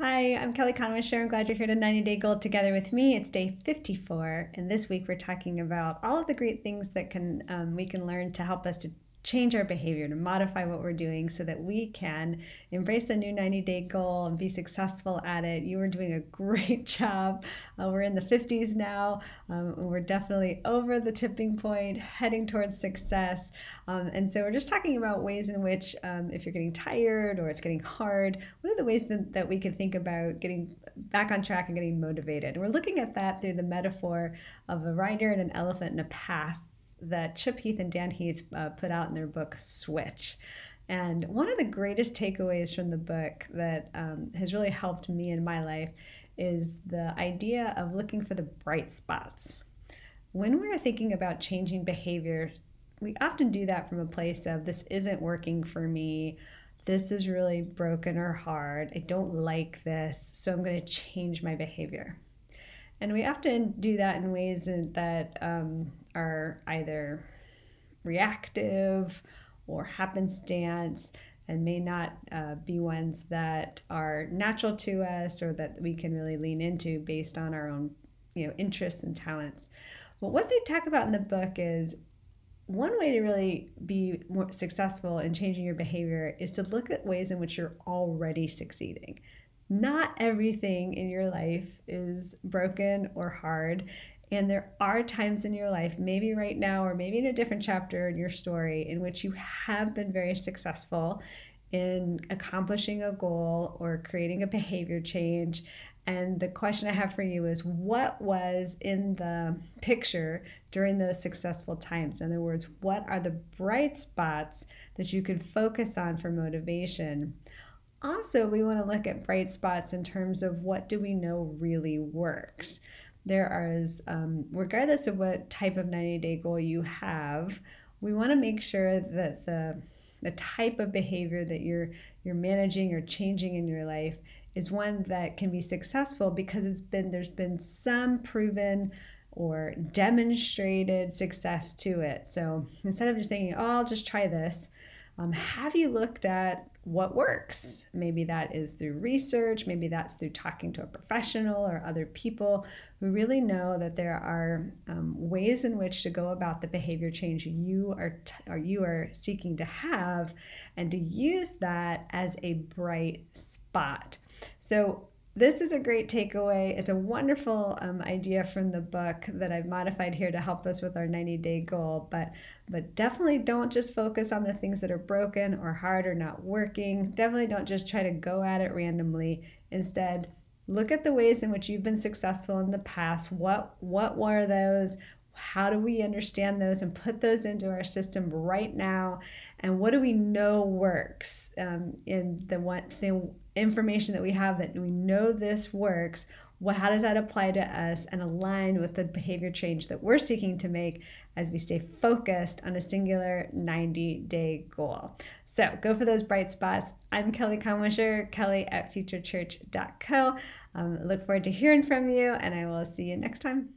Hi, I'm Kelly Kannwischer. I'm glad you're here to 90 Day Goal together with me. It's day 54, and this week we're talking about all of the great things that can um, we can learn to help us to change our behavior, to modify what we're doing so that we can embrace a new 90 day goal and be successful at it. You are doing a great job. Uh, we're in the 50s now. Um, we're definitely over the tipping point, heading towards success. Um, and so we're just talking about ways in which, um, if you're getting tired or it's getting hard, what are the ways that, that we can think about getting back on track and getting motivated? And we're looking at that through the metaphor of a rider and an elephant in a path that Chip Heath and Dan Heath uh, put out in their book Switch. And one of the greatest takeaways from the book that um, has really helped me in my life is the idea of looking for the bright spots. When we're thinking about changing behavior, we often do that from a place of this isn't working for me. This is really broken or hard. I don't like this, so I'm going to change my behavior. And we often do that in ways that um, are either reactive or happenstance and may not uh, be ones that are natural to us or that we can really lean into based on our own you know interests and talents. But what they talk about in the book is one way to really be more successful in changing your behavior is to look at ways in which you're already succeeding not everything in your life is broken or hard. And there are times in your life, maybe right now or maybe in a different chapter in your story, in which you have been very successful in accomplishing a goal or creating a behavior change. And the question I have for you is what was in the picture during those successful times? In other words, what are the bright spots that you can focus on for motivation? Also, we want to look at bright spots in terms of what do we know really works. There are, um, regardless of what type of 90 day goal you have, we want to make sure that the the type of behavior that you're you're managing or changing in your life is one that can be successful because it's been there's been some proven or demonstrated success to it. So instead of just thinking, oh, I'll just try this, um, have you looked at what works? Maybe that is through research, maybe that's through talking to a professional or other people who really know that there are um, ways in which to go about the behavior change you are t- or you are seeking to have, and to use that as a bright spot. So this is a great takeaway. It's a wonderful um, idea from the book that I've modified here to help us with our 90 day goal. But, but definitely don't just focus on the things that are broken or hard or not working. Definitely don't just try to go at it randomly. Instead, look at the ways in which you've been successful in the past. What, what were those? How do we understand those and put those into our system right now? And what do we know works um, in the one thing? information that we have that we know this works, well, how does that apply to us and align with the behavior change that we're seeking to make as we stay focused on a singular 90 day goal? So go for those bright spots. I'm Kelly Kannwischer, Kelly at futurechurch.co. Um, look forward to hearing from you, and I will see you next time.